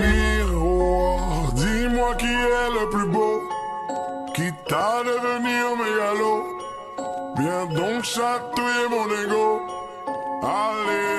Miroir, dis-moi qui est le plus beau, qui t'a devenir mégalo. Viens donc chatouiller mon ego. Allez,